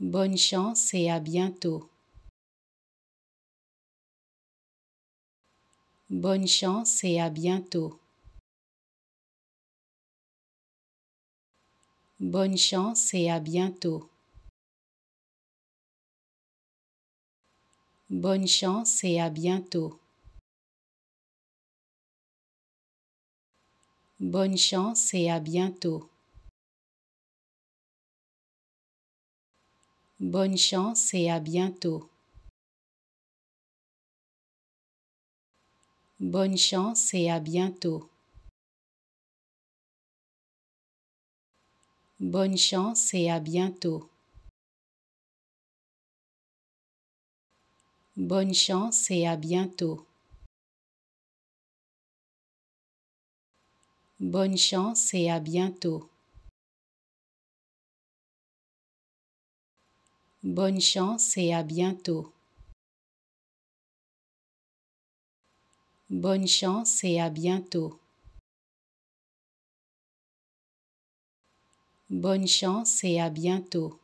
Bonne chance et à bientôt. Bonne chance et à bientôt. Bonne chance et à bientôt. Bonne chance et à bientôt. Bonne chance et à bientôt. Bonne chance et à bientôt. Bonne chance et à bientôt. Bonne chance et à bientôt. Bonne chance et à bientôt. Bonne chance et à bientôt. Bonne chance et à bientôt. Bonne chance et à bientôt. Bonne chance et à bientôt.